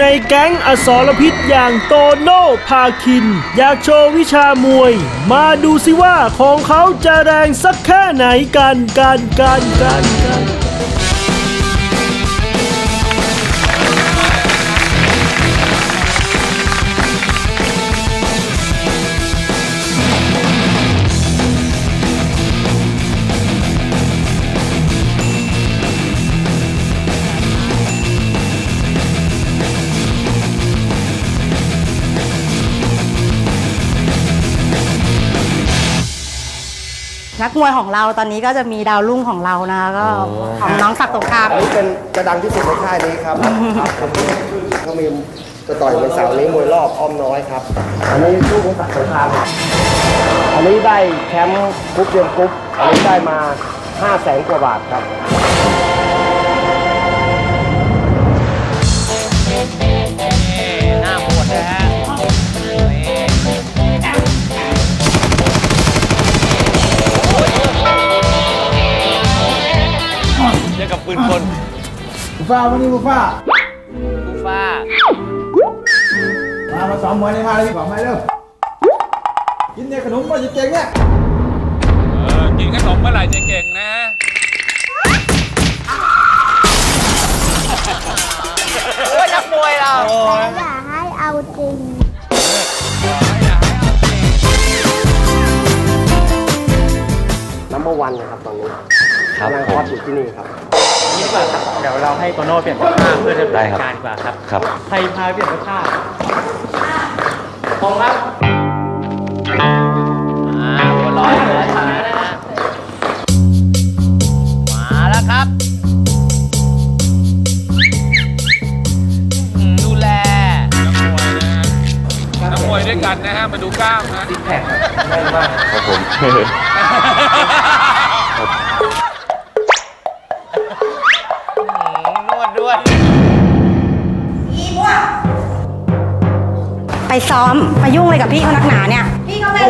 ในแก๊งอสรพิษอย่างโตโน่พาคิน อยากโชว์วิชามวย มาดูสิว่าของเขาจะแรงสักแค่ไหนกันกันกันกันกัน นักมวยของเราตอนนี้ก็จะมีดาวรุ่งของเรานะคะก็ของน้องศักดิ์สงคราม อันนี้เป็นกระดังที่สุดในค่ายนี้ครับก็มีจะต่อยวันเสาร์นี้มวยรอบอ้อมน้อยครับ อันนี้ลูกของศักดิ์สงครามอันนี้ได้แชมป์กรุ๊ปเรียนกรุ๊ปอันนี้ได้มา5 0 0แสนกว่าบาทครับ ฟ้าวันนี้บูฟ้ากูฟ้า มามาสอนมวยในมาเลยพี่บอกมาเร็วกินเนี่ยขนมมาจะเก่งเนี่ยเออกินขนมเมื่อไหร่จะเก่งนะโอ้ยนักมวยเราอย่าให้เอาจริงนัมเบอร์วันนะครับตอนนี้กำลังฮอตอยู่ที่นี่ครับ เดี๋ยวเราให้โตโน่เปลี่ยนเสื้อผ้าเพื่อจะได้ครับ การดีกว่าครับ ครับ ใครพาเปลี่ยนเสื้อผ้าผมครับอ่าหัวเร้อยหัวช้านะฮะมาแล้วครับอืมดูแล นักมวยด้วยกันนะฮะ มาดูกล้ามนะครับผม ไปซ้อมมายุ่งเลยกับพี่เขานักหนาเนี่ย พี่เขาเป็นโ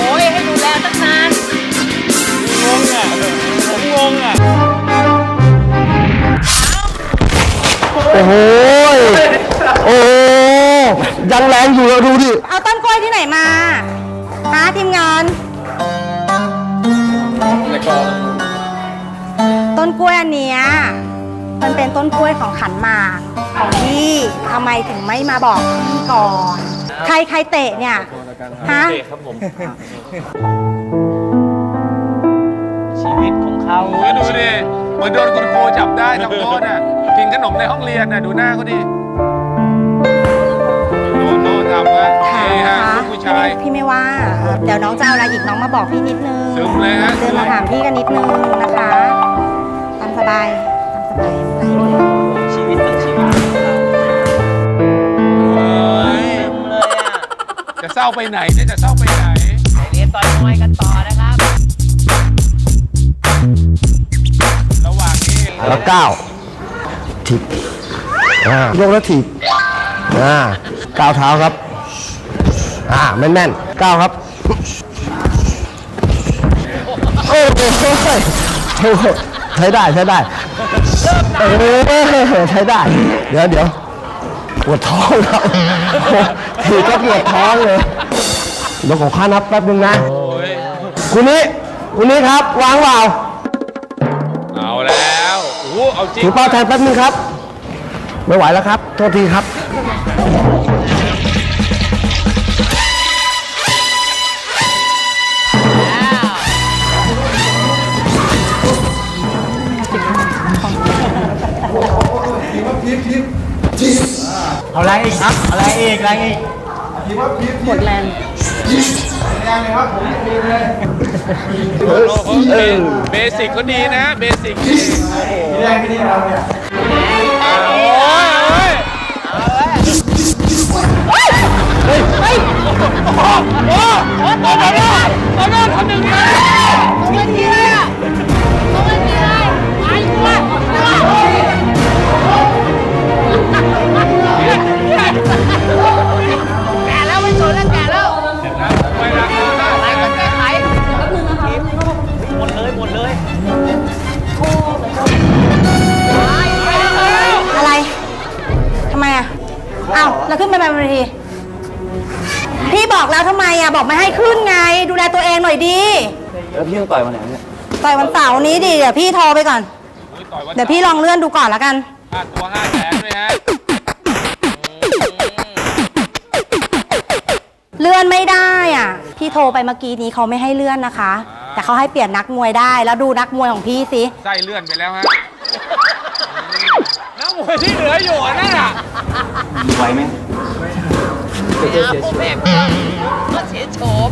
อ้ยให้ดูแลตั้งนานโอ้โหโอ้ยังแรงอยู่เราดูดิ เอาต้นกล้วยที่ไหนมาหาทีมงาน ต้นกล้วยอันเนี้ยมันเป็นต้นกล้วยของขันหมากของพี่ทำไมถึงไม่มาบอกพี่ก่อน ใครใครเตะเนี่ยฮะ ครับผม ชีวิตของเขาโอ้ยดูดิเหมือนโดนคุณครูจับได้ทำโทษอะกินขนมในห้องเรียนน่ะดูหน้าเขาดิโน่นโน่นทำนะถามนี่นะฮะคะคุณผู้ชาย พี่ไม่ว่า เดี๋ยวน้องจะเอาอะไรอีกน้องมาบอกพี่นิดนึงซึมเลยฮะ เดินมาถามพี่กันนิดนึงนะคะตามสบายตามสบายไม่เป็นไรชีวิตทั้งชีวิตของเขาเฮ้ยเต็มเลยอะจะเศร้าไปไหนเนี่ยจะเศร้าไปไหนไปเรียนต่อยมวยกันต่อนะครับ ระหว่างนี้แล้วก้าวถีบอ่ายกแล้วถีบอ่าก้าวเท้าครับ อ่าแม่นแม่นๆก้าวครับโอ้โหโอ้โหใช้ได้ใช้ได้เออใช้ได้ เดี๋ยวเดี๋ยวปวดท้องครับโอ้โหถีบก็ปวดท้องเลยเดี๋ยวของข้านับแป๊บนึงนะโอ้ยคุณนี้คุณนี้ครับ วางเปล่าเอาแล้วโอ้โหเอาจริงถือเป้าแทนแป๊บนึงครับ ไม่ไหวแล้วครับ โทษทีครับ เอาแรงอีกครับเอาแรงอีกแรงอีกหมดแรงโอ้โหเบสิกเขาดีนะ เบสิกดีแรงที่นี่เราเนี่ยโอ้ยโอ้ยแก่แล้วไแล้วขึ้นไปบนเวทีพี่บอกแล้วทำไมอะบอกไม่ให้ขึ้นไง ดูแลตัวเองหน่อยดีแล้วพี่ต้องต่อยวันไหนเนี่ยต่อยวันเสาร์นี้ดิเดี๋ยวพี่โทรไปก่อน อุ๊ยต่อยวันเดี๋ยวพี่ลองเลื่อนดูก่อนแล้วกัน ค่าตัวห้าแสนด้วยฮะเลื่อนไม่ได้อะ พี่โทรไปเมื่อกี้นี้เขาไม่ให้เลื่อนนะคะ แต่เขาให้เปลี่ยนนักมวยได้แล้วดูนักมวยของพี่สิ ไส้เลื่อนไปแล้วฮะนักมวยที่เหลืออยู่อะนั่นน่ะ ผมเองก็เสียโฉม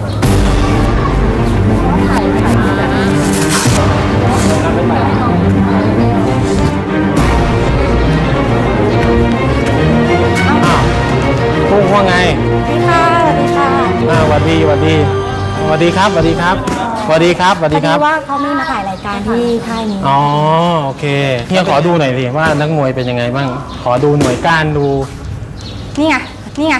กุ้งว่าไงสวัสดีค่ะสวัสดีค่ะอ่าหวัดดีหวัดดีหวัดดีครับหวัดดีครับหวัดดีครับหวัดพดีอคดีรับ ว่าเขามีมาถ่ายรายการที่ค่ายนี้ อ๋อ โอเคเฮียขอดูหน่อยสิว่านักมวยเป็นยังไงบ้าง ขอดูหน่วยก้านดู นี่ไง นี่ไง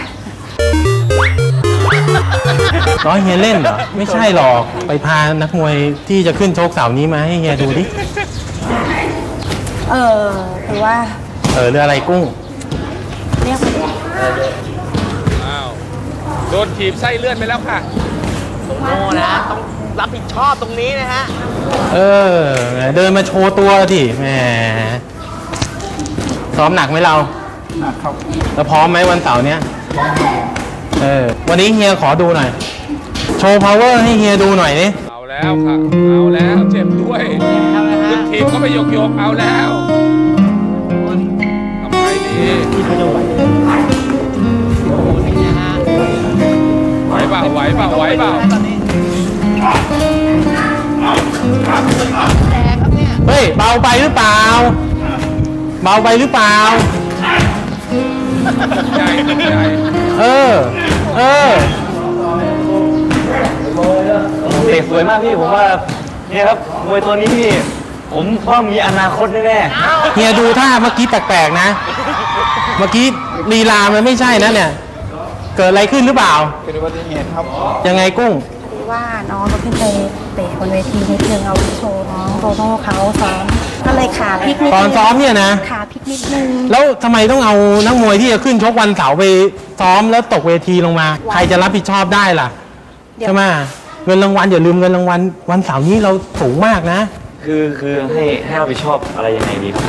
น้อยเฮียเล่นเหรอ ไม่ใช่หรอกไปพานักมวยที่จะขึ้นชกเสาร์นี้มาให้เฮียดูดิ เออคือว่าเออเรืออะไรกุ้ง เรียกอ้าวโดนถีบไส้เลื่อนไปแล้วค่ะโอ้นะ ต้องรับผิดชอบตรงนี้นะฮะ เออแหมเดินมาโชว์ตัวทีแหมซ้อมหนักไหมเรา หนักครับ แล้วพร้อมไหมวันเสาร์เนี้ย เออ วันนี้เฮียขอดูหน่อย โชว์ power ให้เฮียดูหน่อยนี่เอาแล้วค่ะ เอาแล้วเจ็บด้วยขึ้นถีบก็ไปโยกโยกๆเอาแล้วทำไงดีไหวเปล่าไหวเปล่าไหวเปล่าเฮ้ย เบาไปหรือเปล่า เบาไปหรือเปล่า ใหญ่ใหญ่ เออ เออเตะสวยมากพี่ผมว่าเนี่ยครับมวยตัวนี้พี่ผมว่ามีอนาคตแน่เฮียดูท่าเมื่อกี้แปลกๆนะ เมื่อกี้ลีลามันไม่ใช่นะเนี่ย เกิดอะไรขึ้นหรือเปล่า เป็นอุบัติเหตุครับ ยังไงกุ้ง คือว่าน้องเขาขึ้นไปเตะบนเวทีนิดนึงเอาไว้โชว์น้องโตโน่เขาซ้อมก็เลยขาพลิกนิดตอนนึงซ้อมเนี่ยนะ ขาพลิกนิดนึงแล้วทำไมต้องเอานักมวยที่จะขึ้นชกวันเสาร์ไปซ้อมแล้วตกเวทีลงมา ใครจะรับผิดชอบได้ล่ะเดี๋ยวใช่ไหมเงินรางวัลอย่าลืมเงินรางวัลวันเสาร์นี้เราสูงมากนะๆคือคือให้ให้เราไปชอบอะไรยังไงดีครับ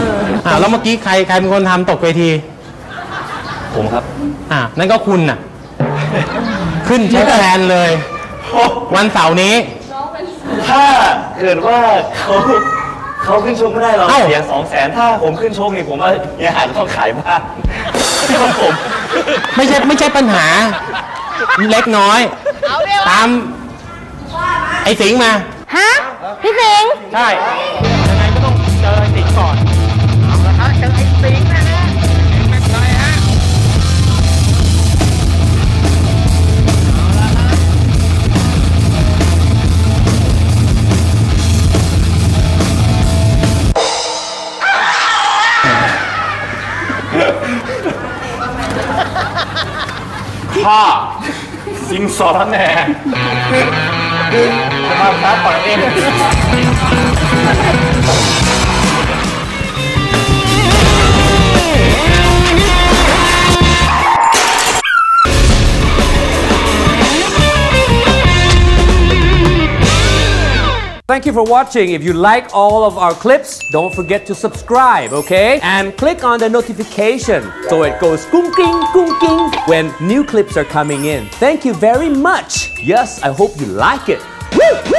อ่าแล้วเมื่อกี้ใครใครเป็นคนทำตกเวที ผมครับ อ่านั่นก็คุณน่ะ ขึ้นชกแทนเลย วันเสาร์นี้ ถ้าเกิดว่าเขาเขาขึ้นชกไม่ได้เราเอ้า เสียสองแสนถ้าผมขึ้นชกนี่ผมว่าเนี่ยอาจจะต้องขายบ้านครับผมไม่ใช่ไม่ใช่ปัญหา เล็กน้อยตาม ไอ้สิงห์มา ฮะ พี่สิงห์ใช่ ข้าสิงสอแน่จะมาค้าปล่อยเอง Thank you for watching. If you like all of our clips, don't forget to subscribe, okay? And click on the notification so it goes gung king gung king when new clips are coming in. Thank you very much. Yes, I hope you like it. Woo!